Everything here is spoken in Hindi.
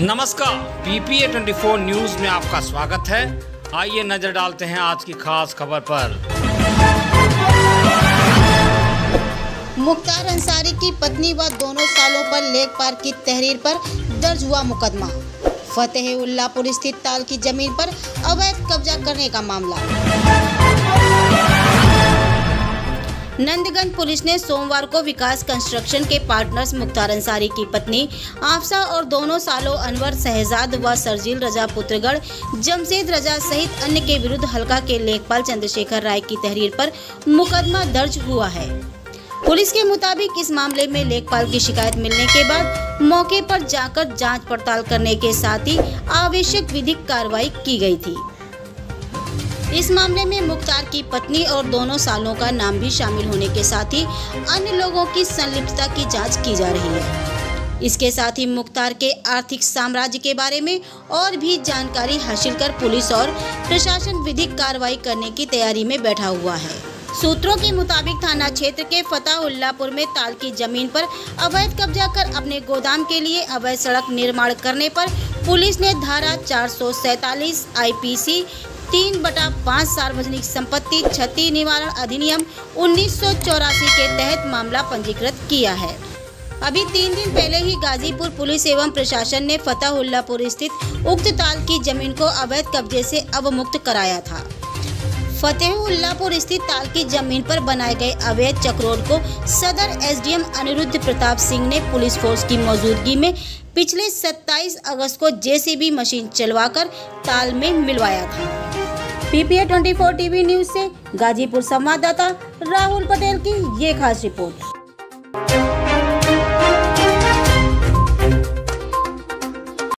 नमस्कार पीपीए 24 न्यूज़ में आपका स्वागत है। आइए नज़र डालते हैं आज की खास खबर पर। मुख्तार अंसारी की पत्नी व दोनों सालों पर लेखपाल की तहरीर पर दर्ज हुआ मुकदमा। फतेह उल्लापुर स्थित ताल की ज़मीन पर अवैध कब्जा करने का मामला। नंदगंज पुलिस ने सोमवार को विकास कंस्ट्रक्शन के पार्टनर्स मुख्तार अंसारी की पत्नी, आफसा और दोनों सालों अनवर शहजाद व सरजील रजा पुत्रगढ़, जमशेद रजा सहित अन्य के विरुद्ध हल्का के लेखपाल चंद्रशेखर राय की तहरीर पर मुकदमा दर्ज हुआ है। पुलिस के मुताबिक इस मामले में लेखपाल की शिकायत मिलने के बाद मौके पर जाकर जाँच पड़ताल करने के साथ ही आवश्यक विधिक कार्रवाई की गई थी। इस मामले में मुख्तार की पत्नी और दोनों सालों का नाम भी शामिल होने के साथ ही अन्य लोगों की संलिप्तता की जाँच की जा रही है। इसके साथ ही मुख्तार के आर्थिक साम्राज्य के बारे में और भी जानकारी हासिल कर पुलिस और प्रशासन विधिक कार्रवाई करने की तैयारी में बैठा हुआ है। सूत्रों के मुताबिक थाना क्षेत्र के फतेहुल्लापुर में ताल की ज़मीन पर अवैध कब्जा कर अपने गोदाम के लिए अवैध सड़क निर्माण करने पर पुलिस ने धारा चार सौ सैतालीस आईपीसी तीन बटा पाँच सार्वजनिक संपत्ति क्षति निवारण अधिनियम उन्नीस सौ चौरासी के तहत मामला पंजीकृत किया है। अभी तीन दिन पहले ही गाजीपुर पुलिस एवं प्रशासन ने फतेहुल्लापुर स्थित उक्त ताल की ज़मीन को अवैध कब्जे से अवमुक्त कराया था। फतेहुल्लापुर स्थित ताल की ज़मीन पर बनाए गए अवैध चक्रोड को सदर एसडीएम अनिरुद्ध प्रताप सिंह ने पुलिस फोर्स की मौजूदगी में पिछले 27 अगस्त को जेसीबी मशीन चलवाकर ताल में मिलवाया था। पीपीए 24 टीवी न्यूज़ से गाजीपुर संवाददाता राहुल पटेल की ये खास रिपोर्ट।